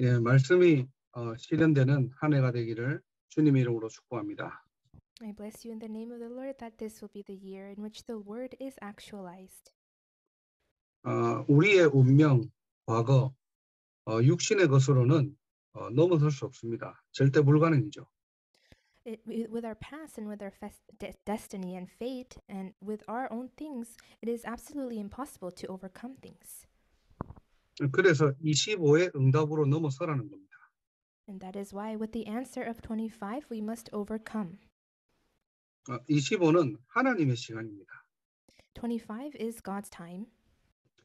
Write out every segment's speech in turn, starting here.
예, 말씀이 어, 실현되는 한 해가 되기를 주님의 이름으로 축복합니다. I bless you in the name of the Lord that this will be the year in which the word is actualized. 어, 우리의 운명, 과거, 어, 육신의 것으로는 어, 넘어설 수 없습니다. 절대 불가능이죠. It, wi- with our past and with our fes- de- destiny and fate and with our own things, it is absolutely impossible to overcome things. 그래서 25의 응답으로 넘어서라는 겁니다. And that is why, with the answer of 25, we must overcome. 어, 25는 하나님의 시간입니다. 25 is God's time.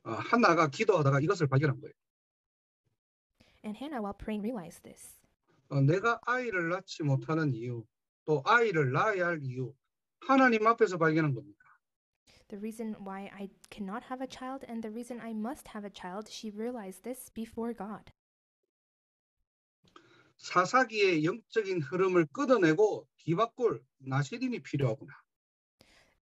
어, 하나가 기도하다가 이것을 발견한 거예요. And Hannah, while praying, realized this. 어, 내가 아이를 낳지 못하는 이유, 또 아이를 낳아야 할 이유, 하나님 앞에서 발견한 겁니다. the reason why I cannot have a child and the reason I must have a child. She realized this before God. 사사기의 영적인 흐름을 뒤바꿀 나실인이 필요하구나.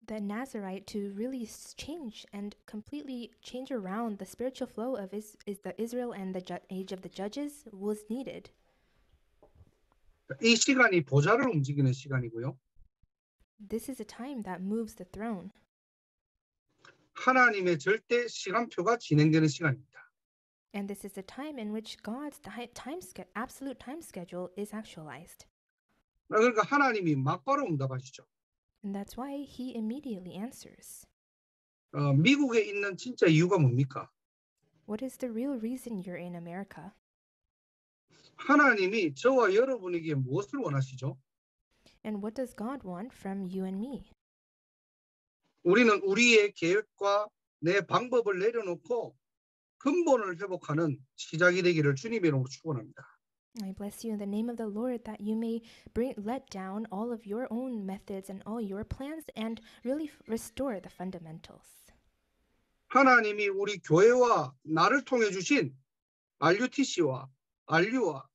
The Nazarite to really change and completely change around the spiritual flow of is, is the Israel and the age of the judges was needed. 이 시간이 보좌를 움직이는 시간이고요. This is a time that moves the throne. 하나님의 절대 시간표가 진행되는 시간입니다. And this is a time in which God's ti- time absolute time schedule is actualized. 그러니까 하나님이 막바로 응답하시죠. And that's why he immediately answers. 어, 미국에 있는 진짜 이유가 뭡니까? What is the real reason you're in America? 하나님이 저와 여러분에게 무엇을 원하시죠? And what does God want from you and me? 우리는 우리의 계획과 내 방법을 내려놓고 근본을 회복하는 시작이 되기를 주님의 이름으로 축원합니다. I bless you in the name of the Lord that you may bring let down all of your own methods and all your plans and really restore the fundamentals. 하나님이 우리 교회와 나를 통해 주신 RUTC와 RU와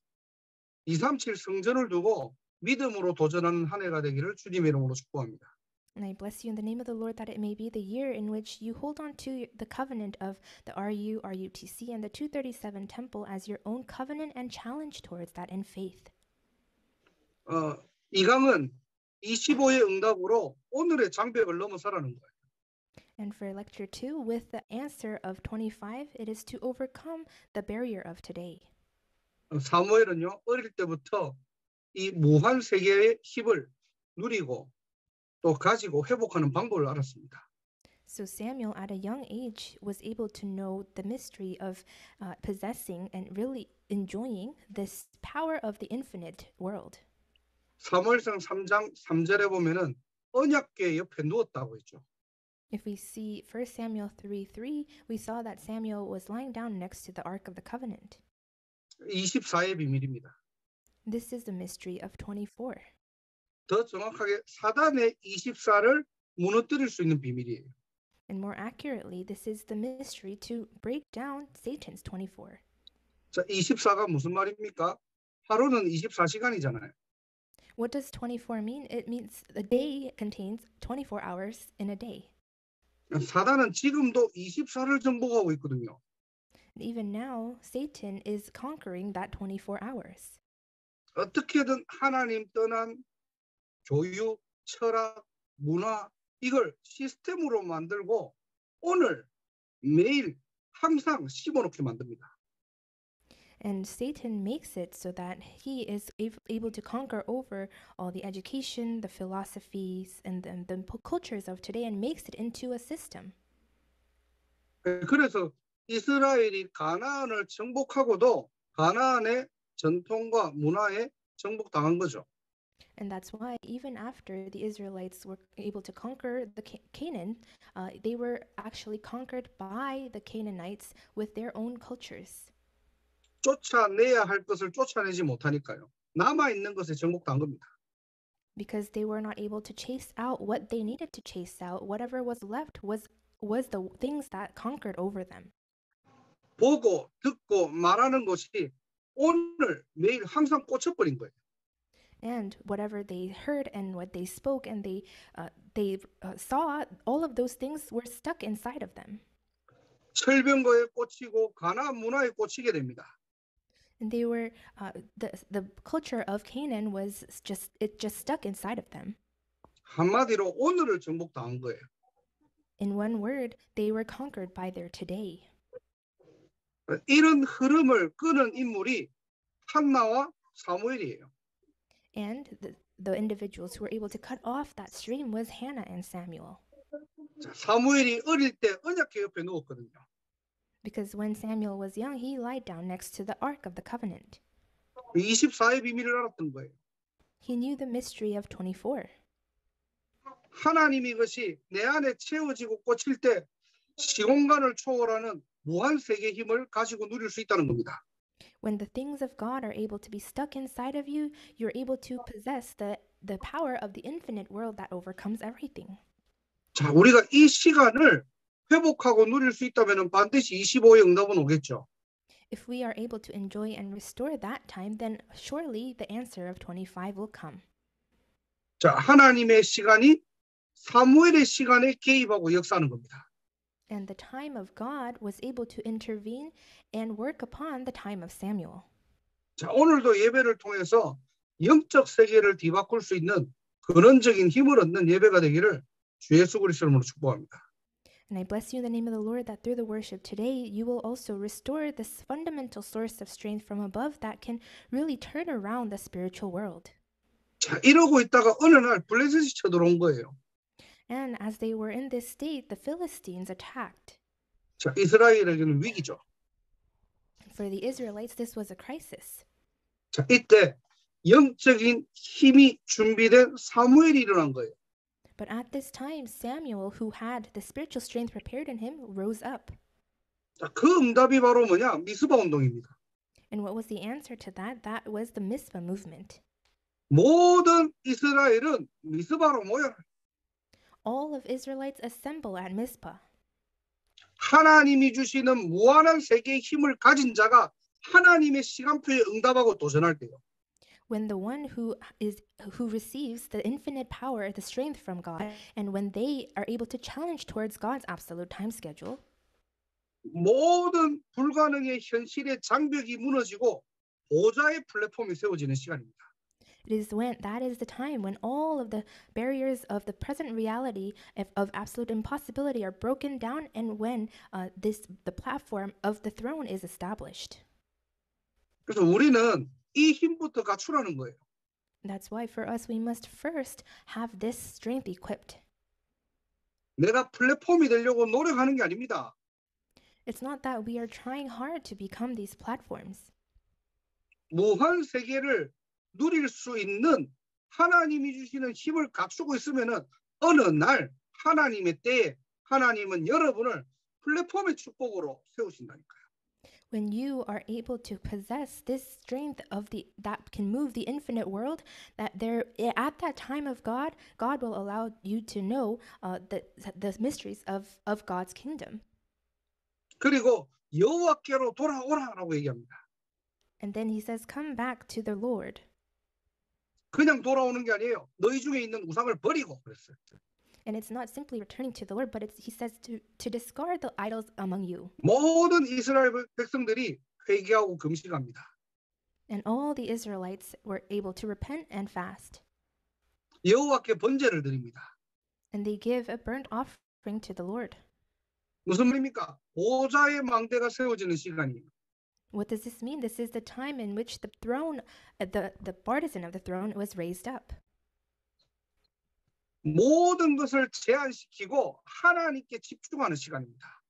237 성전을 두고 믿음으로 도전하는 한 해가 되기를 주님의 이름으로 축복합니다. And I bless you in the name of the Lord that it may be the year in which you hold on to the covenant of the RU, RUTC, and the 237 temple as your own covenant and challenge towards that in faith. 어, 이 강은 25의 응답으로 오늘의 장벽을 넘어서라는 거예요. And for lecture two, with the answer of 25, it is to overcome the barrier of today. 어, 사무엘은요 어릴 때부터 이 무한 세계의 힘을 누리고 또 가지고 회복하는 방법을 알았습니다. So Samuel, at a young age, was able to know the mystery of uh, possessing and really enjoying this power of the infinite world. 사무엘상 3장 3절에 보면은 언약궤 옆에 누웠다고 했죠. If we see 1 Samuel 3 3, we saw that Samuel was lying down next to the Ark of the Covenant. 24의 비밀입니다. This is the mystery of 24. 더 정확하게 사단의 24를 무너뜨릴 수 있는 비밀이에요. And more accurately, this is the mystery to break down Satan's 24. 자, 24가 무슨 말입니까? 하루는 24시간이잖아요. What does 24 mean? It means a day contains 24 hours in a day. 사단은 지금도 24를 정복하고 있거든요. Even now, Satan is conquering that 24 hours. 어떻게든 하나님 떠난 교육, 철학, 문화 이걸 시스템으로 만들고 오늘 매일 항상 씹어놓게 만듭니다. And Satan makes it so that he is ab- able to conquer over all the education, the philosophies, and the, the cultures of today and makes it into a system. 그래서 이스라엘이 가나안을 정복하고도 가나안의 전통과 문화에 정복당한 거죠. And that's why, even after the Israelites were able to conquer the Ca- Canaan, uh, they were actually conquered by the Canaanites with their own cultures. 쫓아내야 할 것을 쫓아내지 못하니까요. 남아 있는 것에 정복당한 겁니다. because they were not able to chase out what they needed to chase out whatever was left was was the things that conquered over them 보고 듣고 말하는 것이 오늘 매일 항상 꽂혀버린 거예요. and whatever they heard and what they spoke and they uh, they uh, saw all of those things were stuck inside of them 철병거에 꽂히고 가나안 문화에 꽂히게 됩니다. And they were uh, the the culture of Canaan was s- just it just stuck inside of them. 한마디로 오늘을 정복당한 거예요. In one word, they were conquered by their today. 이런 흐름을 끄는 인물이 한나와 사무엘이에요. And the, the individuals who were able to cut off that stream was Hannah and Samuel. 자, 사무엘이 어릴 때 언약궤 옆에 누웠거든요. Because when Samuel was young, he lied down next to the Ark of the Covenant. 24의 비밀을 알았던 거예요. He knew the mystery of 24. 하나님 이것이 내 안에 채워지고 꽂힐 때 시공간을 초월하는 무한 세계 힘을 가지고 누릴 수 있다는 겁니다. When the things of God are able to be stuck inside of you, you're able to possess the, the power of the infinite world that overcomes everything. 자, 우리가 이 시간을 회복하고 누릴 수 있다면 반드시 25의 응답은 오겠죠. If we are able to enjoy and restore that time, then surely the answer of 25 will come. 자, 하나님의 시간이 사무엘의 시간에 개입하고 역사하는 겁니다. And the time of God was able to intervene and work upon the time of Samuel. 자, 오늘도 예배를 통해서 영적 세계를 뒤바꿀 수 있는 근원적인 힘을 얻는 예배가 되기를 주 예수 그리스도 이름으로 축복합니다. And I bless you in the name of the Lord that through the worship today, you will also restore this fundamental source of strength from above that can really turn around the spiritual world. 자, 이러고 있다가 어느 날 블레셋이 쳐들어온 거예요. And as they were in this state, the Philistines attacked. 자, 이스라엘에게는 위기죠. For the Israelites, this was a crisis. 자, 이때 영적인 힘이 준비된 사무엘이 일어난 거예요. But at this time, Samuel, who had the spiritual strength prepared in him, rose up. 자, 그 응답이 바로 뭐냐? 미스바 운동입니다. And what was the answer to that? That was the Mizpah movement. 모든 이스라엘은 미스바로 모여 All of Israelites assemble at Mizpah. 하나님이 주시는 무한한 세계의 힘을 가진 자가 하나님의 시간표에 응답하고 도전할 때요. when the one who is who receives the infinite power the strength from god and when they are able to challenge towards god's absolute time schedule 모든 불가능의 현실의 장벽이 무너지고 보좌의 플랫폼이 세워지는 시간입니다. it is when that is the time when all of the barriers of the present reality of, of absolute impossibility are broken down and when uh, this the platform of the throne is established 그래서 우리는 이 힘부터 갖추라는 거예요. that's why for us we must first have this strength equipped 내가 플랫폼이 되려고 노력하는 게 아닙니다. it's not that we are trying hard to become these platforms 무한 세계를 누릴 수 있는 하나님이 주시는 힘을 갖추고 있으면은 어느 날 하나님의 때에 하나님은 여러분을 플랫폼의 축복으로 세우신다니까요. when you are able to possess this strength of the that can move the infinite world that there at that time of god god will allow you to know uh, the, the mysteries of, of god's kingdom 그리고 여호와께로 돌아오라라고 얘기합니다. and then he says come back to the lord 그냥 돌아오는 게 아니에요. 너희 중에 있는 우상을 버리고 그랬어요. and it's not simply returning to the lord but it's, he says to, to discard the idols among you 모든 이스라엘 백성들이 회개하고 금식합니다. and all the israelites were able to repent and fast 여호와께 번제를 드립니다. and they give a burnt offering to the lord 무슨 말입니까? 보좌의 망대가 세워지는 시간이에요. What does this mean? This is the time in which the throne, uh, the, the partisan of the throne, was raised up. 모든 것을 제한시키고 하나님께 집중하는 시간입니다.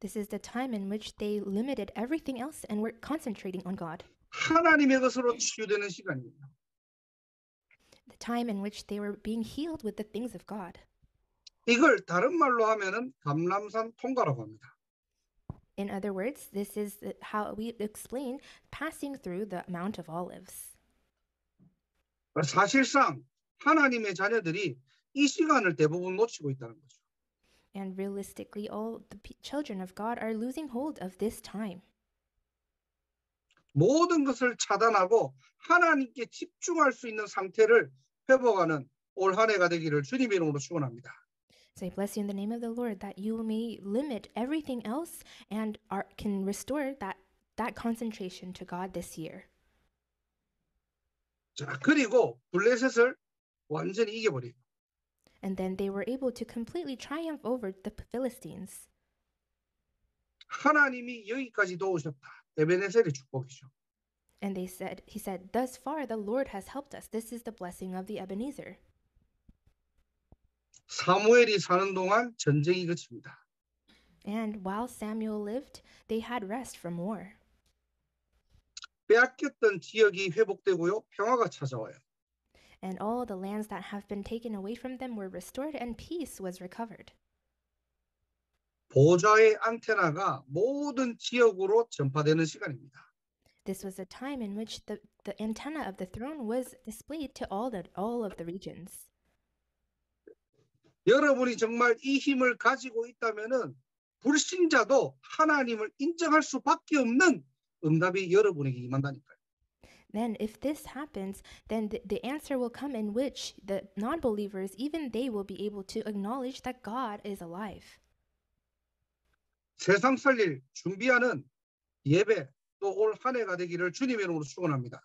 This is the time in which they limited everything else and were concentrating on God. 하나님의 것으로 치유되는 시간이에요. The time in which they were being healed with the things of God. 이걸 다른 말로 하면은 감람산 통과라고 합니다. In other words, this is the- how we explain passing through the Mount of Olives. 사실상 하나님의 자녀들이 이 시간을 대부분 놓치고 있다는 거죠. And realistically, all the pe- children of God are losing hold of this time. 모든 것을 차단하고 하나님께 집중할 수 있는 상태를 회복하는 올 한 해가 되기를 주님의 이름으로 축원합니다. So I bless you in the name of the Lord that you may limit everything else and are, can restore that that concentration to God this year. 자, 그리고 블레셋을 완전히 이겨버리고 And then they were able to completely triumph over the Philistines. 하나님이 여기까지 도우셨다. 에베네셀의 축복이죠. And they said, he said, Thus far the Lord has helped us. This is the blessing of the Ebenezer. 사무엘이 사는 동안 전쟁이 그칩니다. And while Samuel lived, they had rest from war. 빼앗겼던 지역이 회복되고요. 평화가 찾아와요. And all the lands that have been taken away from them were restored, and peace was recovered. 보좌의 안테나가 모든 지역으로 전파되는 시간입니다. This was a time in which the, the antenna of the throne was displayed to all the all of the regions. 여러분이 정말 이 힘을 가지고 있다면은 불신자도 하나님을 인정할 수밖에 없는 응답이 여러분에게 임한다니까요. Then, if this happens, then the, the answer will come in which the non believers, even they, will be able to acknowledge that God is alive. 세상 살릴 준비하는 예배 또 올 한 해가 되기를 주님의 이름으로 축원합니다.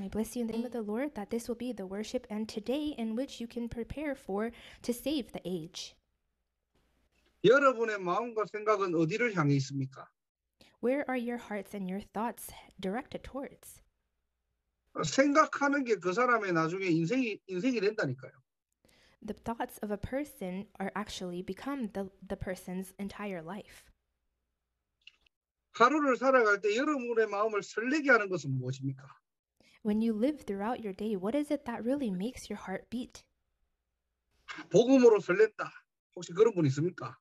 I bless you in the name of the Lord that this will be the worship and today in which you can prepare for to save the age. 여러분의 마음과 생각은 어디를 향해 있습니까? Where are your hearts and your thoughts directed towards? 생각하는 게 그 사람의 나중에 인생이 인생이 된다니까요. The thoughts of a person are actually become the, the person's entire life. 하루를 살아갈 때 여러분의 마음을 설레게 하는 것은 무엇입니까? When you live throughout your day, what is it that really makes your heart beat? 복음으로 설렌다. 혹시 그런 분 있습니까?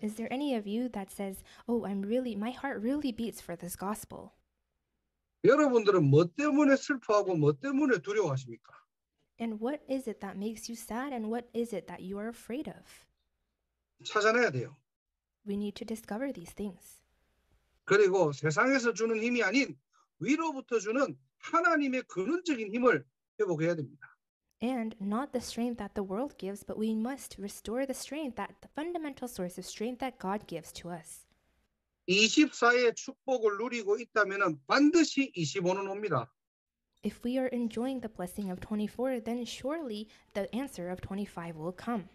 Is there any of you that says, Oh, I'm really, my heart really beats for this gospel? 여러분들은 뭐 때문에 슬퍼하고 뭐 때문에 두려워하십니까? And what is it that makes you sad and what is it that you are afraid of? 찾아내야 돼요. We need to discover these things. 그리고 세상에서 주는 힘이 아닌 위로부터 주는 하나님의 근원적인 힘을 회복해야 됩니다. And not the strength that the world gives, but we must restore the strength that the fundamental source of strength that God gives to us. 24의 축복을 누리고 있다면 반드시 25는 옵니다. If we are enjoying the blessing of 24, then surely the answer of 25 will come.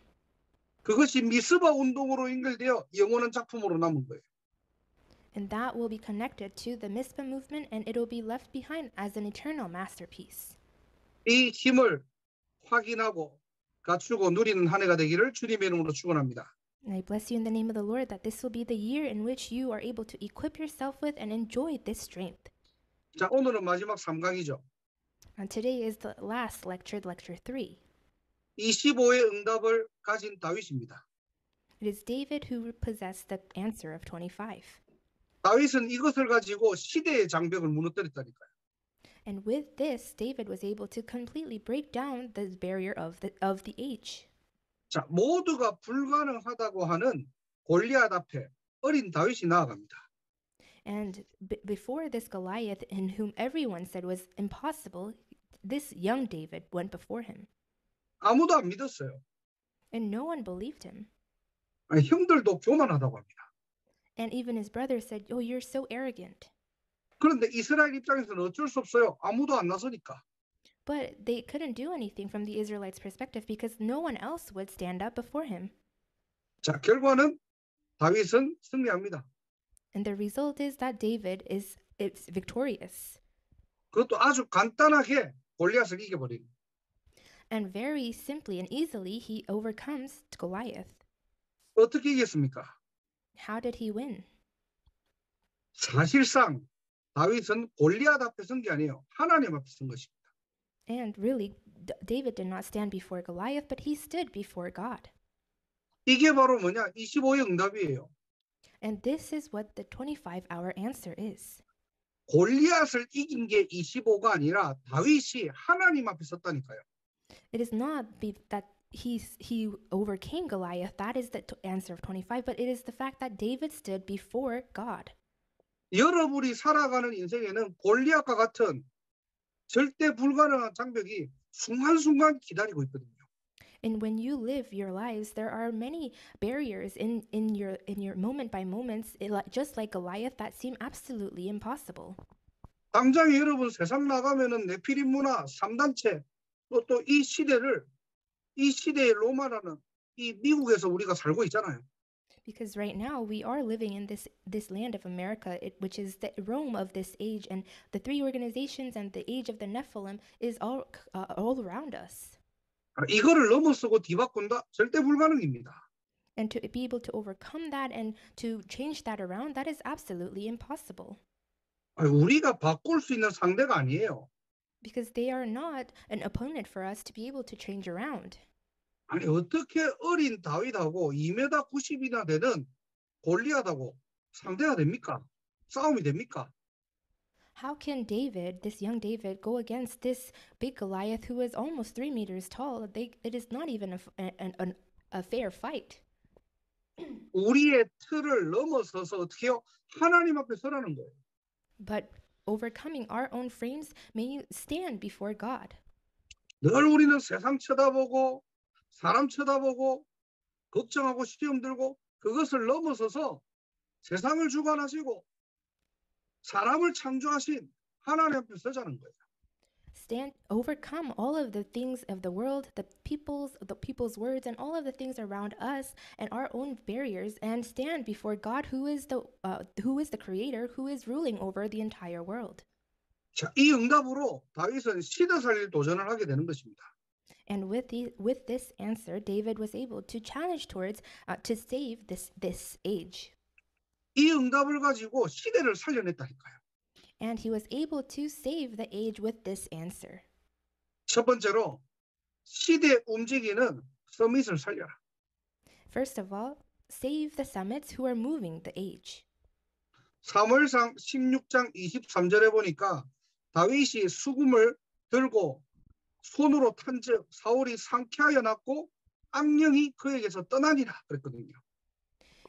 그것이 미스바 운동으로 연결되어 영원한 작품으로 남은 거예요. and that will be connected to the Mizpah movement and it'll be left behind as an eternal masterpiece. 이 힘을 확인하고 갖추고 누리는 한 해가 되기를 주님의 이름으로 축원합니다. And I bless you in the name of the Lord that this will be the year in which you are able to equip yourself with and enjoy this strength. 자, 오늘은 마지막 3강이죠. And today is the last lecture, lecture 3. 25의 응답을 가진 다윗입니다. It is David who possessed the answer of 25. 다윗은 이것을 가지고 시대의 장벽을 무너뜨렸다니까요. And with this, David was able to completely break down the barrier of the, of the age. 자, 모두가 불가능하다고 하는 골리앗 앞에 어린 다윗이 나아갑니다. And before this Goliath, in whom everyone said was impossible, this young David went before him. 아무도 안 믿었어요. And no one believed him. 아니, 형들도 교만하다고 합니다. And even his brothers said, Oh, you're so arrogant. 그런데 이스라엘 입장에서는 어쩔 수 없어요. 아무도 안 나서니까. But they couldn't do anything from the Israelites' perspective because no one else would stand up before him. 자, 결과는 다윗은 승리합니다. And the result is that David is it's victorious. 그것도 아주 간단하게 골리앗을 이겨버린. And very simply and easily he overcomes Goliath. 어떻게 이겼습니까? How did he win? 사실상 다윗은 골리앗 앞에 선 게 아니에요. 하나님 앞에 선 것입니다. And really, D- David did not stand before Goliath, but he stood before God. 이게 바로 뭐냐? 25의 응답이에요. And this is what the 25 hour answer is. 골리앗을 이긴 게 25가 아니라 다윗이 하나님 앞에 섰다니까요. It is not be that he's, he overcame Goliath, that is the t- answer of 25, but it is the fact that David stood before God. 여러분이 살아가는 인생에는 골리앗과 같은 절대 불가능한 장벽이 순간순간 기다리고 있거든요. And when you live your lives, there are many barriers in, in your in your moment by moments, it li- just like Goliath, that seem absolutely impossible. 당장 여러분 세상 나가면은 네피림 문화 3단체 또 또 이 시대를 이 시대의 로마라는 이 미국에서 우리가 살고 있잖아요. Because right now we are living in this this land of America, it, which is the Rome of this age, and the three organizations and the age of the Nephilim is all uh, all around us. 아, 이거를 넘어서고 뒤바꾼다 절대 불가능입니다. And to be able to overcome that and to change that around, that is absolutely impossible. 아, 우리가 바꿀 수 있는 상대가 아니에요. Because they are not an opponent for us to be able to change around. 아니 어떻게 어린 다윗하고 2m 90이나 되는 골리앗하고 상대가 됩니까? 싸움이 됩니까? How can David, this young David, go against this big Goliath who is almost three meters tall? They, it is not even a, f- a- an- an- a fair fight. 우리의 틀을 넘어서서 어떻게 해요? 하나님 앞에 서라는 거예요. But overcoming our own frames, may stand before God. 늘 우리는 세상 쳐다보고 사람 쳐다보고 걱정하고 시험 들고 그것을 넘어서서 세상을 주관하시고 사람을 창조하신 하나님 앞에 서자는 거예요. Stand, overcome all of the things of the world, the people's, the people's words, and all of the things around us, and our own barriers, and stand before God, who is the, uh, who is the Creator, who is ruling over the entire world. 자, 이 응답으로 다윗은 시대 살릴 도전을 하게 되는 것입니다. And with the, with this answer, David was able to challenge towards uh, to save this this age, 이 응답을 가지고 시대를 살려냈다니까요. And he was able to save the age with this answer. 첫 번째로 시대 움직이는 서밋을 살려라. First of all, save the summits who are moving the age. 사무엘상 16장 23절에 보니까 다윗이 수금을 들고 손으로 탄즉 사울이 상쾌하여 났고 악령이 그에게서 떠나니라 그랬거든요.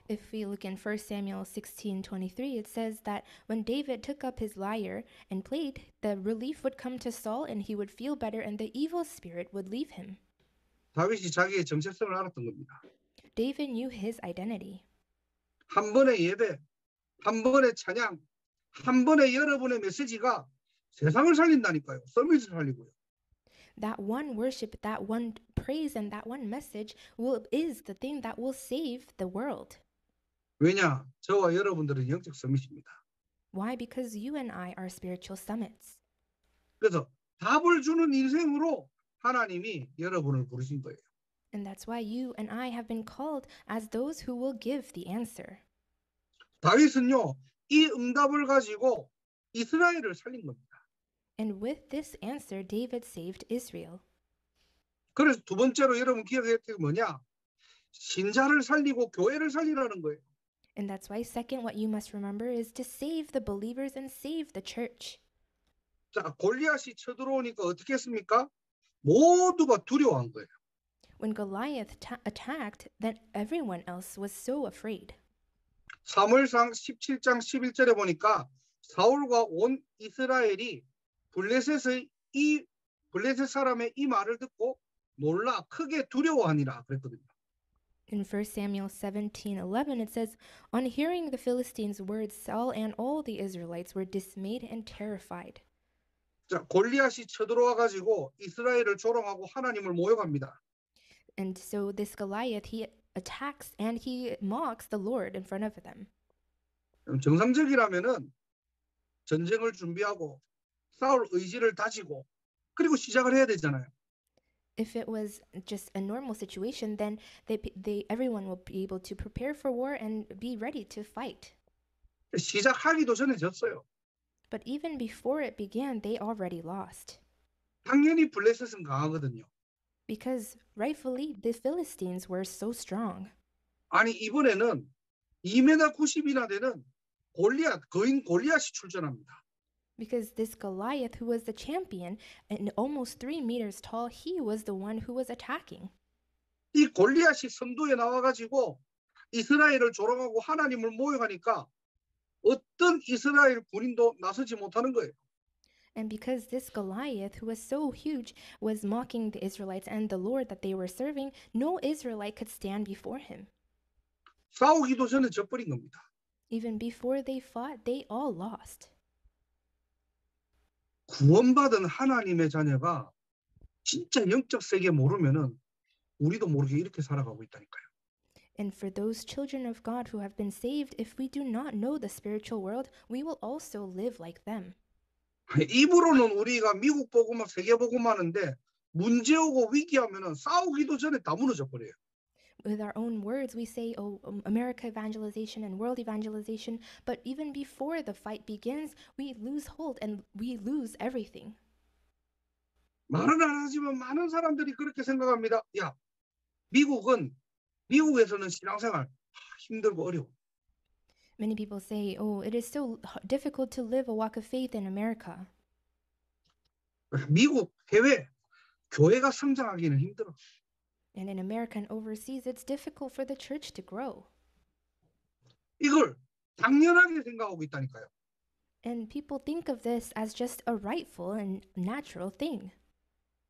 If we look in 1 Samuel 16:23, it says that when David took up his lyre and played, the relief would come to Saul and he would feel better and the evil spirit would leave him. 다윗이 자기의 정체성을 알았던 겁니다. David knew his identity. 한 번의 예배, 한 번의 찬양, 한 번의 여러분의 메시지가 세상을 살린다니까요. 서밋을 살리고요. That one worship, that one praise and that one message will is the thing that will save the world. 왜냐? 저와 여러분들은 영적 서밋입니다. Why? Because you and I are spiritual summits. 그래서 답을 주는 인생으로 하나님이 여러분을 부르신 거예요. And that's why you and I have been called as those who will give the answer. 다윗은요, 이 응답을 가지고 이스라엘을 살린 겁니다. And with this answer, David saved Israel. 그래서 두 번째로 여러분 기억해야 될게 뭐냐? 신자를 살리고 교회를 살리라는 거예요. And that's why, second, what you must remember is to save the believers and save the church. 자, 골리앗이 쳐들어오니까 어떻게 했습니까? 모두가 두려워한 거예요. When Goliath ta- attacked, then everyone else was so afraid. 사무엘상 17장 11절에 보니까 사울과 온 이스라엘이 블레셋의 이 블레셋 사람의 이 말을 듣고 놀라 크게 두려워하니라 그랬거든요. In 1 Samuel 17:11 it says, "On hearing the Philistines' words, Saul and all the Israelites were dismayed and terrified." 자, 골리앗이 쳐들어와 가지고 이스라엘을 조롱하고 하나님을 모욕합니다. And so this Goliath, he attacks and he mocks the Lord in front of them. 그럼 정상적이라면은 전쟁을 준비하고 싸울 의지를 다지고 그리고 시작을 해야 되잖아요. If it was just a normal situation, then they, they everyone will be able to prepare for war and be ready to fight. 시작하기도 전에 졌어요. But even before it began, they already lost. 당연히 블레셋은 강하거든요. Because rightfully, the Philistines were so strong. 아니 이번에는 2m 90이나 되는 골리앗 거인 골리앗이 출전합니다. Because this Goliath, who was the champion and almost three meters tall, he was the one who was attacking. 이 골리앗이 선두에 나와가지고 이스라엘을 조롱하고 하나님을 모욕하니까 어떤 이스라엘 군인도 나서지 못하는 거예요. And because this Goliath, who was so huge, was mocking the Israelites and the Lord that they were serving, no Israelite could stand before him. 싸우기도 전에 져버린 겁니다. Even before they fought, they all lost. 구원받은 하나님의 자녀가 진짜 영적 세계 모르면은 우리도 모르게 이렇게 살아가고 있다니까요. And for those children of God who have been saved, if we do not know the spiritual world, we will also live like them. 입으로는 우리가 미국 보고 막 세계 보고 마는데 문제 오고 위기하면은 싸우기도 전에 다 무너져 버려요. With our own words, we say, oh, um, America evangelization and world evangelization, but even before the fight begins, we lose hold and we lose everything. 말은 안 하지만 많은 사람들이 그렇게 생각합니다. 야, 미국은 미국에서는 신앙생활 힘들고 어려워. Many people say, oh, it is so h- difficult to live a walk of faith in America. 미국 해외 교회가 성장하기는 힘들어. And in America and overseas, it's difficult for the church to grow. 이걸 당연하게 생각하고 있다니까요. And people think of this as just a rightful and natural thing.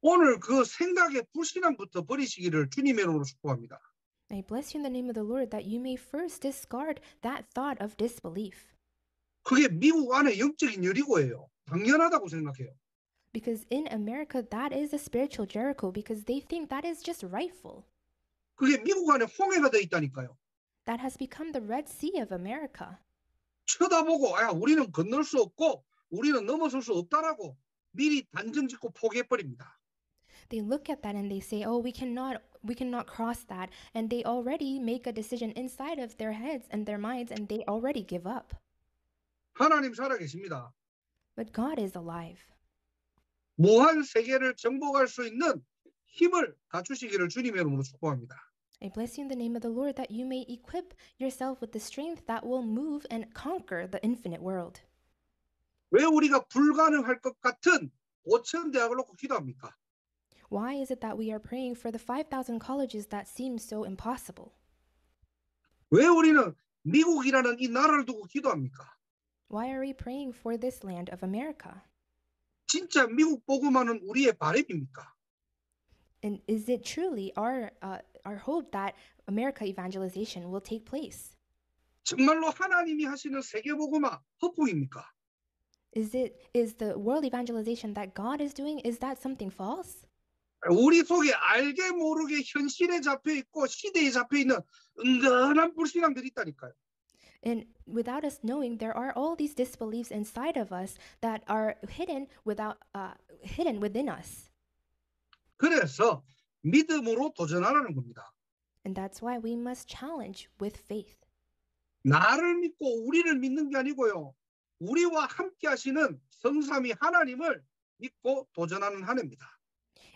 오늘 그 생각의 불신함부터 버리시기를 주님의 이름으로 축복합니다. I bless you in the name of the Lord that you may first discard that thought of disbelief. 그게 미국 안에 영적인 여리고예요. 당연하다고 생각해요. Because in America, that is a spiritual Jericho because they think that is just rightful. 그게 미국 안에 홍해가 돼 있다니까요. That has become the Red Sea of America. 쳐다보고 야 우리는 건널 수 없고 우리는 넘어설 수 없다라고 미리 단정 짓고 포기해 버립니다. They look at that and they say, "Oh, we cannot we cannot cross that." And they already make a decision inside of their heads and their minds and they already give up. 하나님 살아계십니다. But God is alive. 무한 세계를 정복할 수 있는 힘을 갖추시기를 주님의 이름으로 축복합니다. I bless you in the name of the Lord that you may equip yourself with the strength that will move and conquer the infinite world. 왜 우리가 불가능할 것 같은 5천 대학을 놓고 기도합니까? Why is it that we are praying for the 5,000 colleges that seem so impossible? 왜 우리는 미국이라는 이 나라를 두고 기도합니까? Why are we praying for this land of America? 진짜 미국 보고만은 우리의 바램입니까? And is it truly our uh, our hope that America evangelization will take place? 정말로 하나님이 하시는 세계 보고마 허풍입니까? Is it is the world evangelization that God is doing is that something false? 우리 속에 알게 모르게 현실에 잡혀 있고 시대에 잡혀 있는 은근한 불신앙들이 있다니까요. And without us knowing, there are all these disbeliefs inside of us that are hidden without uh, hidden within us. 그래서 믿음으로 도전하라는 겁니다. And that's why we must challenge with faith. 나를 믿고 우리를 믿는 게 아니고요. 우리와 함께 하시는 성삼위 하나님을 믿고 도전하는 한 해입니다.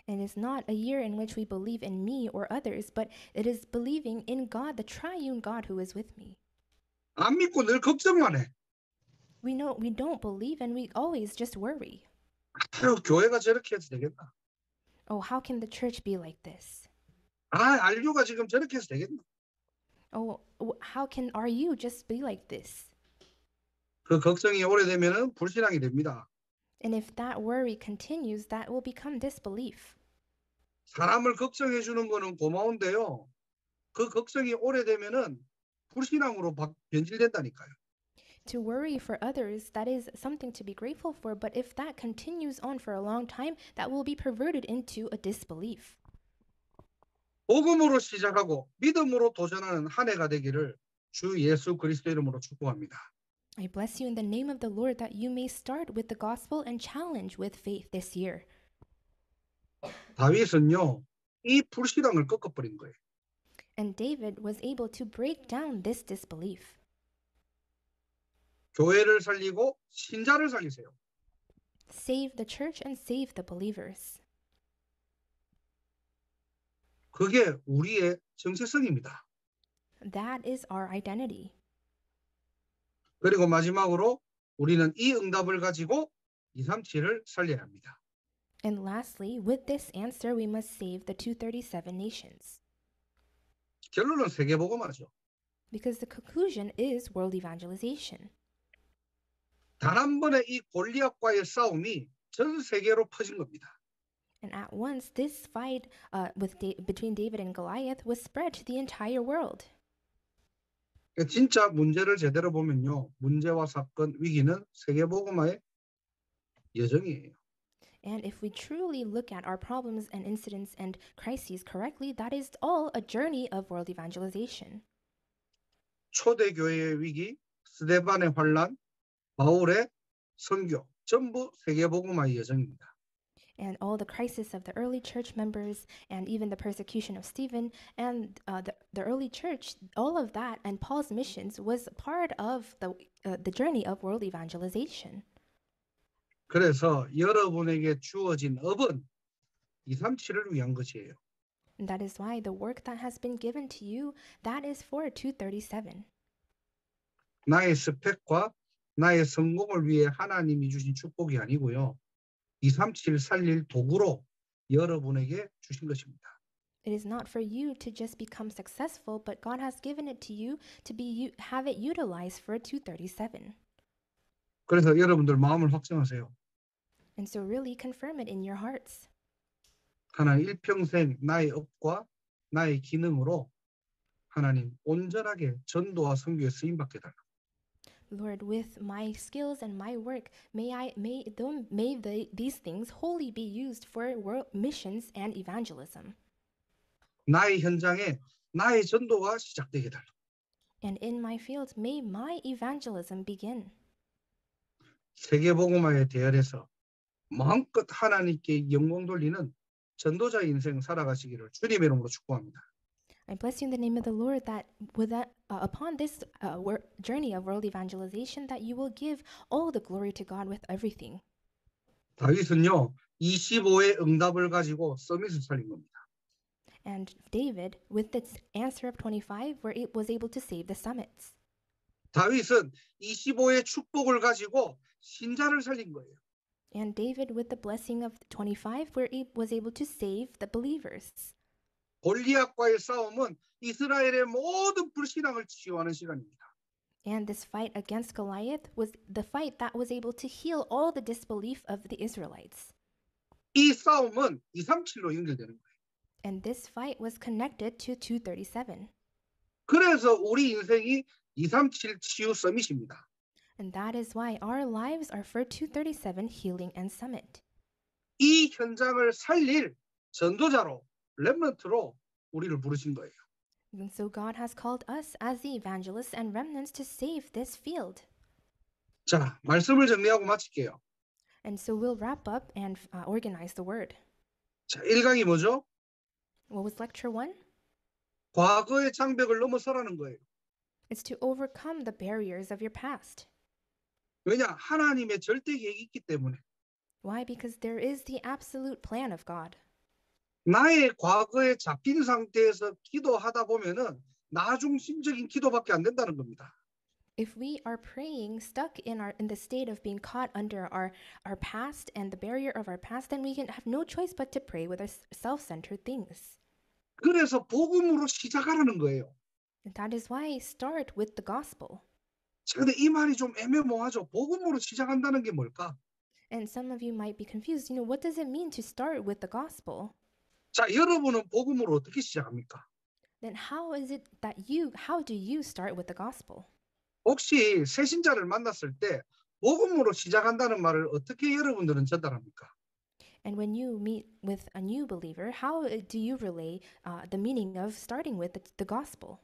And it's not a year in which we believe in me or others, but it is believing in God, the triune God who is with me. 안 믿고 늘 걱정만 해. We know we don't believe and we always just worry. 아유, 교회가 저렇게 해서 되겠나? Oh, how can the church be like this? 아, 안류가 지금 저렇게 해서 되겠나? Oh, how can are you just be like this? 그 걱정이 오래되면은 불신앙이 됩니다. And if that worry continues, that will become disbelief. 사람을 걱정해 주는 거는 고마운데요. 그 걱정이 오래되면은 불신앙으로 바- 변질된다니까요. To worry for others, that is something to be grateful for, but if that continues on for a long time, that will be perverted into a disbelief. 복음으로 시작하고 믿음으로 도전하는 한 해가 되기를 주 예수 그리스도 이름으로 축복합니다. I bless you in the name of the Lord that you may start with the gospel and challenge with faith this year. 다윗은요 이 불신앙을 꺾어버린 거예요. And David was able to break down this disbelief. 교회를 살리고 신자를 살리세요. Save the church and save the believers. 그게 우리의 정체성입니다. That is our identity. 그리고 마지막으로 우리는 이 응답을 가지고 237을 살려야 합니다. And lastly, with this answer, we must save the 237 nations. 결론은 세계복음화죠. Because the conclusion is world evangelization. 단 한 번의 이 골리앗과의 싸움이 전 세계로 퍼진 겁니다. And at once, this fight uh, with da- between David and Goliath was spread to the entire world. 그러니까 진짜 문제를 제대로 보면요. 문제와 사건, 위기는 세계복음화의 여정이에요. And if we truly look at our problems and incidents and crises correctly, that is all a journey of world evangelization. 초대교회의 위기, 스데반의 환란, 바울의 선교, 전부 세계복음화의 여정입니다. And all the crisis of the early church members, and even the persecution of Stephen, and uh, the, the early church, all of that, and Paul's missions was part of the, uh, the journey of world evangelization. 그래서 여러분에게 주어진 업은 237을 위한 것이에요. And that is why the work that has been given to you, that is for 237. 나의 스펙과 나의 성공을 위해 하나님이 주신 축복이 아니고요. 237 살릴 도구로 여러분에게 주신 것입니다. It is not for you to just become successful, but God has given it to you to be have it utilized for 237. 그래서 여러분들 마음을 확정하세요. And so really confirm it in your hearts. 하나님 일평생 나의 업과 나의 기능으로 하나님 온전하게 전도와 선교에 쓰임 받게 달라. Lord, with my skills and my work, may I may them may the, these things wholly be used for world missions and evangelism. 나의 현장에 나의 전도가 시작되게 달라. And in my field, may my evangelism begin. 세계복음화에 대열해서 마음껏 하나님께 영광 돌리는 전도자 인생 살아가시기를 주님의 이름으로 축복합니다. I bless you in the name of the Lord that with that uh, upon this uh, journey of world evangelization that you will give all the glory to God with everything. 다윗은요 25의 응답을 가지고 서밋을 살린 겁니다. And David, with its answer of 25, where it was able to save the summits. 다윗은 25의 축복을 가지고 신자를 살린 거예요. And David, with the blessing of 25, where it was able to save the believers. 골리앗과의 싸움은 이스라엘의 모든 불신앙을 치유하는 시간입니다. And this fight against Goliath was the fight that was able to heal all the disbelief of the Israelites. 이 싸움은 237로 연결되는 거예요. And this fight was connected to 237. 그래서 우리 인생이 237 치유 서밋입니다. And that is why our lives are for 237 Healing and Summit. 이 현장을 살릴 전도자로 렘넌트로 우리를 부르신 거예요. And so God has called us as the evangelists and remnants to save this field. 자, 말씀을 정리하고 마칠게요. And so we'll wrap up and uh, organize the word. 자, 1강이 뭐죠? What was lecture one? 과거의 장벽을 넘어서라는 거예요. It's to overcome the barriers of your past. 왜냐? 하나님의 절대 계획이 있기 때문에 Why? Because there is the absolute plan of God. 나의 과거에 잡힌 상태에서 기도하다 보면은 나중심적인 기도밖에 안 된다는 겁니다. If we are praying stuck in our in the state of being caught under our our past and the barrier of our past, then we can have no choice but to pray with our self-centered things. 그래서 복음으로 시작하라는 거예요. And that is why start with the gospel. 자, 근데 이 말이 좀 애매모호하죠. 복음으로 시작한다는 게 뭘까? And some of you might be confused. You know, what does it mean to start with the gospel? 자, 여러분은 복음으로 어떻게 시작합니까? Then how is it that you how do you start with the gospel? 혹시 새 신자를 만났을 때 복음으로 시작한다는 말을 어떻게 여러분들은 전달합니까? And when you meet with a new believer, how uh, do you relay uh, the meaning of starting with the, the gospel?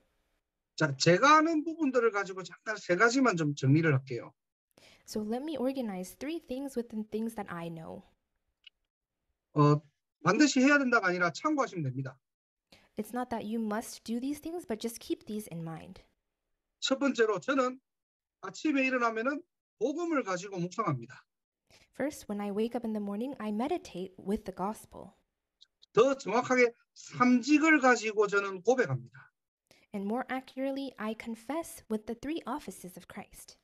자, 제가 아는 부분들을 가지고 잠깐 세 가지만 좀 정리를 할게요. So let me organize three things within things that I know. 어, 반드시 해야 된다가 아니라 참고하시면 됩니다. It's not that you must do these things, but just keep these in mind. 첫 번째로 저는 아침에 일어나면은 복음을 가지고 묵상합니다. First, when I wake up in the morning, I meditate with the gospel. 더 정확하게 삼직을 가지고 저는 고백합니다. And more accurately, I confess with the three offices of Christ.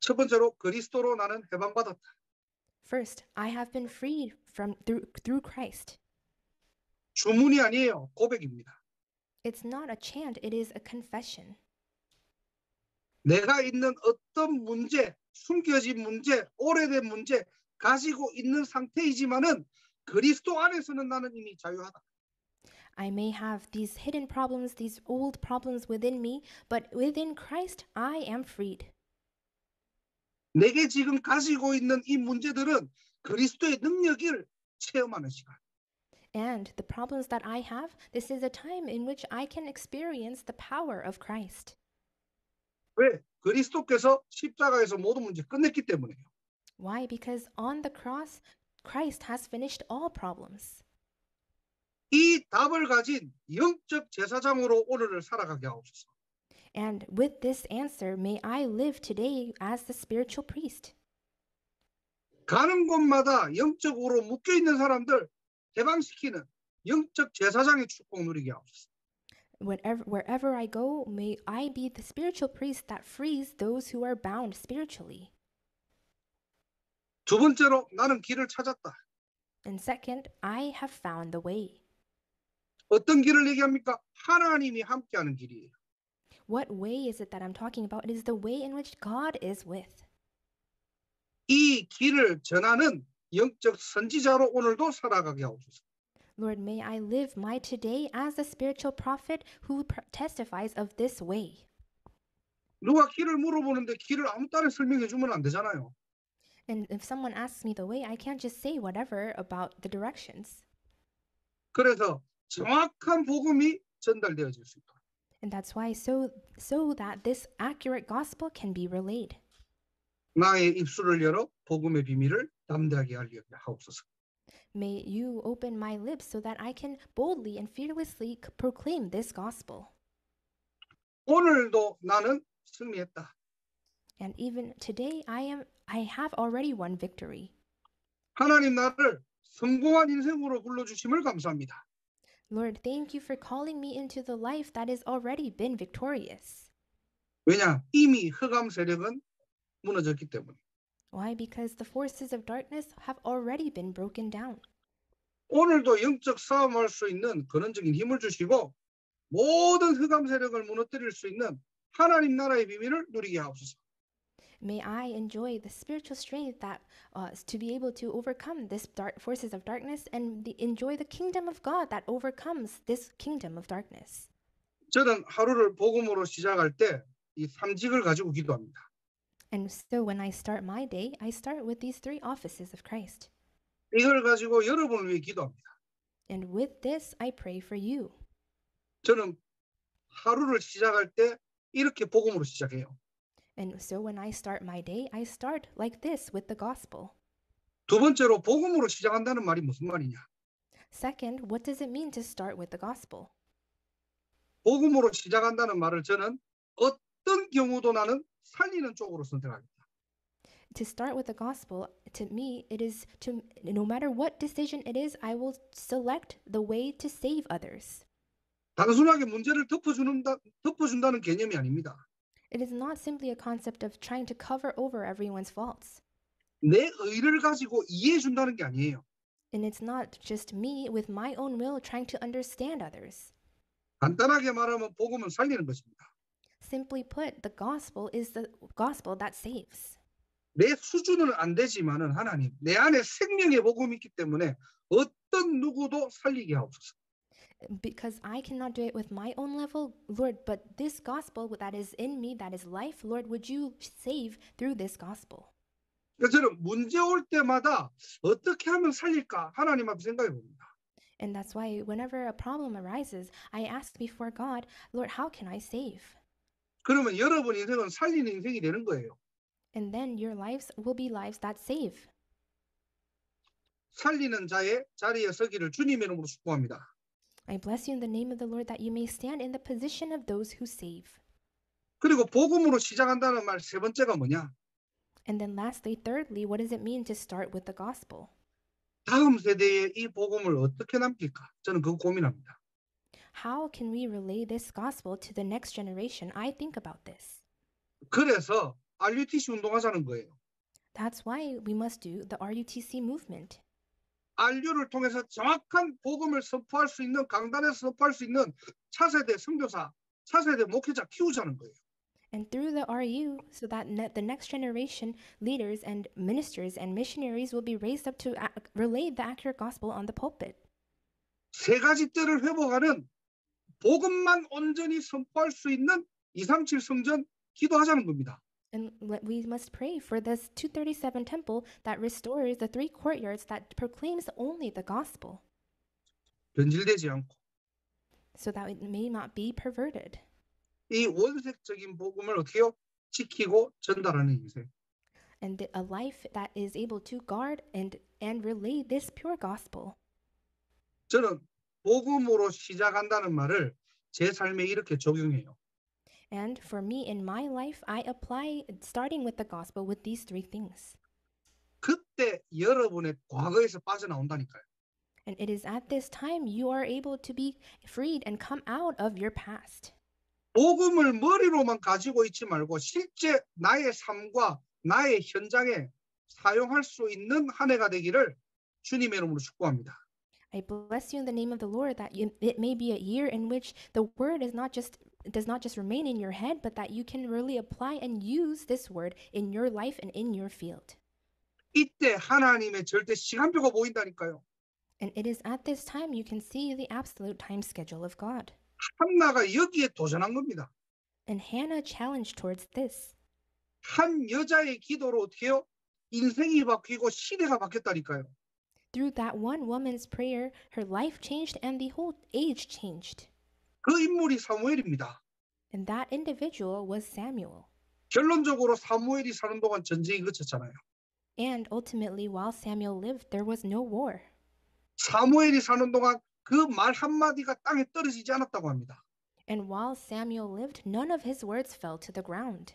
첫 번째로 그리스도로 나는 해방받았다. First, I have been freed from through through Christ. 주문이 아니에요. 고백입니다. It's not a chant, it is a confession. 내가 있는 어떤 문제, 숨겨진 문제, 오래된 문제 가지고 있는 상태이지만은 그리스도 안에서는 나는 이미 자유하다. I may have these hidden problems, these old problems within me, but within Christ, I am freed. 내게 지금 가지고 있는 이 문제들은 그리스도의 능력을 체험하는 시간. And the problems that I have, this is a time in which I can experience the power of Christ. 왜? 그리스도께서 십자가에서 모든 문제 끝냈기 때문에요. Why? Because on the cross, Christ has finished all problems. 이 답을 가진 영적 제사장으로 오늘을 살아가게 하옵소서. And with this answer, may I live today as the spiritual priest. 가는 곳마다 영적으로 묶여 있는 사람들 해방시키는 영적 제사장의 축복 누리게 하옵소서. Wherever, wherever I go, may I be the spiritual priest that frees those who are bound spiritually. 두 번째로 나는 길을 찾았다. And second, I have found the way. 어떤 길을 얘기합니까? 하나님이 함께하는 길이에요. What way is it that I'm talking about? It is the way in which God is with. 이 길을 전하는 영적 선지자로 오늘도 살아가게 하옵소서. Lord, may I live my today as a spiritual prophet who testifies of this way. 누가 길을 물어보는데 길을 아무 따라 설명해 주면 안 되잖아요. And if someone asks me the way, I can't just say whatever about the directions. 그래서 정확한 복음이 전달되어질 수 있도록 And that's why so so that this accurate gospel can be relayed. 나의 입술을 열어 복음의 비밀을 담대하게 알게 하옵소서. May you open my lips so that I can boldly and fearlessly proclaim this gospel. 오늘도 나는 승리했다. And even today I am I have already won victory. 하나님 나를 성공한 인생으로 불러 주심을 감사합니다. Lord, thank you for calling me into the life that has already been victorious. 왜냐? 이미 흑암 세력은 무너졌기 때문에. Why? Because the forces of darkness have already been broken down. 오늘도 영적 싸움할 수 있는 근원적인 힘을 주시고 모든 흑암 세력을 무너뜨릴 수 있는 하나님 나라의 비밀을 누리게 하옵소서. May I enjoy the spiritual strength that uh, s- to be able to overcome this dark forces of darkness and the, enjoy the kingdom of God that overcomes this kingdom of darkness. 저는 하루를 복음으로 시작할 때 이 삼직을 가지고 기도합니다. And so when I start my day, I start with these three offices of Christ. 이걸 가지고 여러분을 위해 기도합니다. And with this, I pray for you. 저는 하루를 시작할 때 이렇게 복음으로 시작해요. And so when I start my day, I start like this with the gospel. 두 번째로 복음으로 시작한다는 말이 무슨 말이냐? Second, what does it mean to start with the gospel? 복음으로 시작한다는 말을 저는 어떤 경우도 나는 살리는 쪽으로 선택합니다. To start with the gospel, to me, it is to no matter what decision it is, I will select the way to save others. 단순하게 문제를 덮어주는다, 덮어준다는 개념이 아닙니다. It is not simply a concept of trying to cover over everyone's faults. 내 의를 가지고 이해해 준다는 게 아니에요. And it's not just me with my own will trying to understand others. 간단하게 말하면 복음은 살리는 것입니다. Simply put, the gospel is the gospel that saves. 내 수준은 안 되지만은 하나님 내 안에 생명의 복음이 있기 때문에 어떤 누구도 살리게 하옵소서. Because I cannot do it with my own level, Lord, but this gospel that is in me, that is life, Lord, would you save through this gospel? 그래서 저는 문제 올 때마다 어떻게 하면 살릴까 하나님 앞에 생각해 봅니다. And that's why whenever a problem arises, I ask before God, Lord, how can I save? 그러면 여러분 인생은 살리는 인생이 되는 거예요. And then your lives will be lives that save. 살리는 자의 자리에 서기를 주님의 이름으로 축복합니다. I bless you in the name of the Lord that you may stand in the position of those who save. 그리고 복음으로 시작한다는 말 세 번째가 뭐냐? And then lastly, thirdly, what does it mean to start with the gospel? 다음 세대에 이 복음을 어떻게 남길까? 저는 그거 고민합니다. How can we relay this gospel to the next generation? I think about this. 그래서 RUTC 운동하자는 거예요. That's why we must do the RUTC movement. RU를 통해서 정확한 복음을 선포할 수 있는 강단에서 선포할 수 있는 차세대 선교사, 차세대 목회자 키우자는 거예요. and through the RU, so that the next generation leaders and ministers and missionaries will be raised up to relay the accurate gospel on the pulpit. 세 가지 때를 회복하는 복음만 온전히 선포할 수 있는 237 성전 기도하자는 겁니다. And let- we must pray for this 237 temple that restores the three courtyards that proclaims only the gospel, 변질되지 않고 so that it may not be perverted. 이 원색적인 복음을 어떻게요? 지키고 전달하는 인생. And th- a life that is able to guard and, and relay this pure gospel. 저는 복음으로 시작한다는 말을 제 삶에 이렇게 적용해요. And for me in my life, I apply starting with the gospel with these three things. 그때 여러분의 과거에서 빠져나온다니까요. And it is at this time you are able to be freed and come out of your past. 복음을 머리로만 가지고 있지 말고 실제 나의 삶과 나의 현장에 사용할 수 있는 한 해가 되기를 주님의 이름으로 축복합니다. I bless you in the name of the Lord that you, it may be a year in which the word is not just does not just remain in your head, but that you can really apply and use this word in your life and in your field. 이때 하나님의 절대 시간표가 보인다니까요. And it is at this time you can see the absolute time schedule of God. 한나가 여기에 도전한 겁니다. And Hannah challenged towards this. 한 여자의 기도로 어떻게 해요? 인생이 바뀌고 시대가 바뀌었다니까요. Through that one woman's prayer, her life changed and the whole age changed. 그 인물이 사무엘입니다. And that individual was Samuel. 결론적으로 사무엘이 사는 동안 전쟁이 그쳤잖아요. And ultimately, while Samuel lived, there was no war. 사무엘이 사는 동안 그 말 한마디가 땅에 떨어지지 않았다고 합니다. And while Samuel lived, none of his words fell to the ground.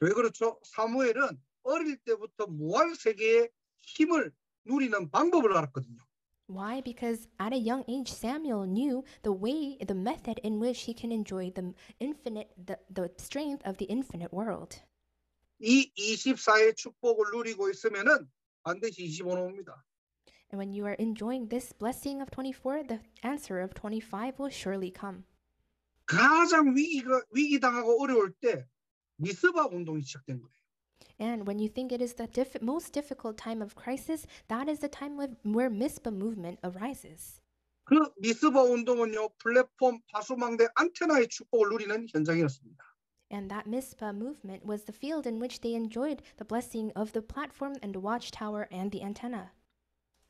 왜 그렇죠? 사무엘은 어릴 때부터 무할 세계의 힘을 누리는 방법을 알았거든요. Why? Because at a young age, Samuel knew the way, the method in which he can enjoy the infinite, the, the strength of the infinite world. 이 24의 축복을 누리고 있으면은 반드시 25 나옵니다. And when you are enjoying this blessing of 24, the answer of 25 will surely come. 가장 위기가 위기 당하고 어려울 때 미스바 운동이 시작된 거예요. and when you think it is the diff most difficult time of crisis, that is the time where Mizpah movement arises. 그 미스바 운동은요 플랫폼 다수망대 안테나의 축복을 누리는 현장이었습니다. And that Mizpah movement was the field in which they enjoyed the blessing of the platform and the watchtower and the antenna.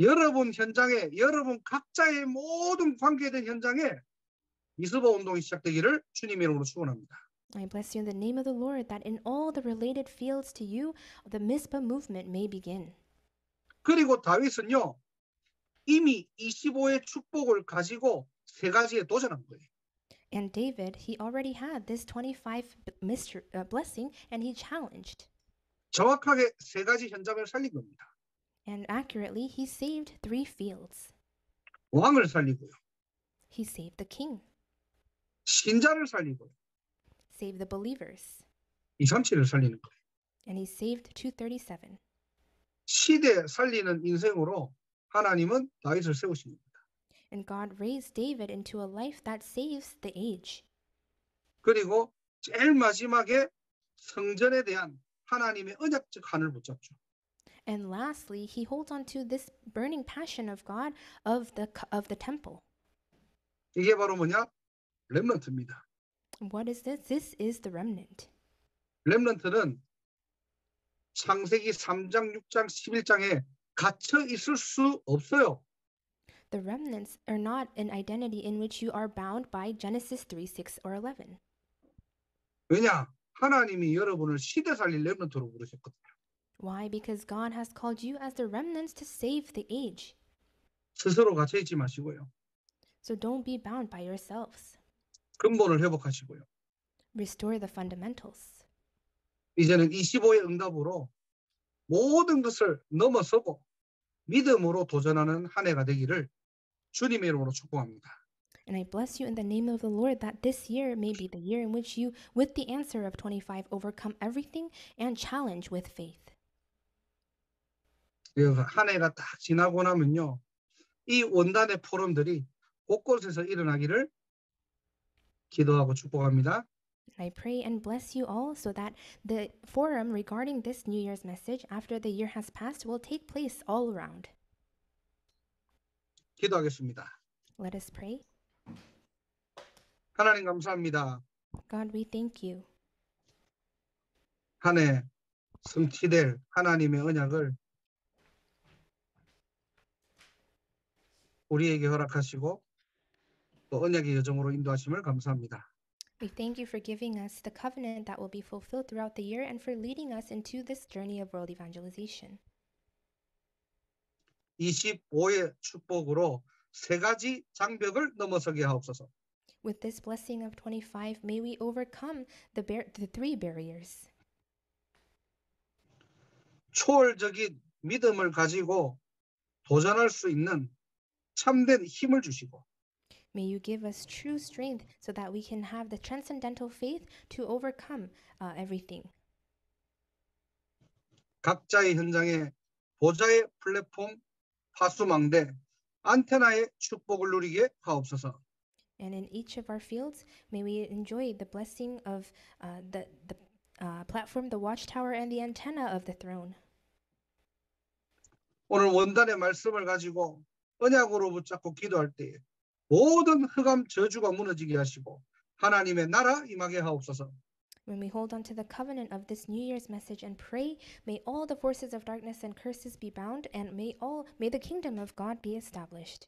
여러분 현장에 여러분 각자의 모든 관계된 현장에 미스바 운동이 시작되기를 주님의 이름으로 축원합니다. I bless you in the name of the Lord that in all the related fields to you, the Mizpah movement may begin. 그리고 다윗은요 이미 25의 축복을 가지고 세 가지에 도전한 거예요. And David, he already had this 25 b- myster- uh, blessing and he challenged. 정확하게 세 가지 현장을 살린 겁니다. And accurately, he saved three fields. 왕을 살리고요, He saved the king, 신자를 살리고요, Saved the believers, 237을 살리는 거예요. and he saved 237. 시대 살리는 인생으로 하나님은 다윗을 세우신 겁니다. And God raised David into a life that saves the age. 그리고 제일 마지막에 성전에 대한 하나님의 언약적 한을 붙잡죠. And lastly, he holds on to this burning passion of God of the of the temple. 이게 바로 뭐냐? 렘넌트입니다. What is this? This is the remnant. 렘넌트는 창세기 3장, 6장, 11장에 갇혀 있을 수 없어요. The remnants are not an identity in which you are bound by Genesis 3, 6, or 11. 왜냐? 하나님이 여러분을 시대 살릴 렘넌트로 부르셨거든요. Why? Because God has called you as the remnants to save the age. 스스로 갇혀 있지 마시고요. So don't be bound by yourselves. 근본을 회복하시고요. Restore the fundamentals. 이제는 25의 응답으로 모든 것을 넘어서고 믿음으로 도전하는 한 해가 되기를 주님의 이름으로 축복합니다. And I bless you in the name of the Lord that this year may be the year in which you, with the answer of 25, overcome everything and challenge with faith. 그한 해가 딱 지나고 나면요. 이 원단의 포럼들이 곳곳에서 일어나기를 기도하고 축복합니다. I pray and bless you all so that the forum regarding this New Year's message after the year has passed will take place all around. 기도하겠습니다. Let us pray. 하나님 감사합니다. God, we thank you. 한 해 성취될 하나님의 언약을 우리에게 허락하시고 또 언약의 여정으로 인도하심을 감사합니다. We thank you for giving us the covenant that will be fulfilled throughout the year and for leading us into this journey of world evangelization. 25의 축복으로 세 가지 장벽을 넘어서게 하옵소서. With this blessing of 25, may we overcome the, bar- the three barriers. 초월적인 믿음을 가지고 도전할 수 있는 참된 힘을 주시고 May you give us true strength so that we can have the transcendental faith to overcome uh, everything. 각자의 현장에 보좌의 플랫폼, 파수망대, 안테나의 축복을 누리게 하옵소서. And in each of our fields, may we enjoy the blessing of uh, the, the uh, platform, the watchtower, and the antenna of the throne. 오늘 원단의 말씀을 가지고 언약으로 붙잡고 기도할 때에 모든 흑암 저주가 무너지게 하시고 하나님의 나라 임하게 하옵소서. When we hold on to the covenant of this New Year's message and pray, may all the forces of darkness and curses be bound, and may all may the kingdom of God be established.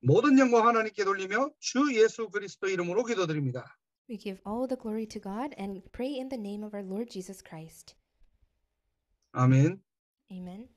모든 영광 하나님께 돌리며 주 예수 그리스도 이름으로 기도드립니다. We give all the glory to God and pray in the name of our Lord Jesus Christ. 아멘. Amen.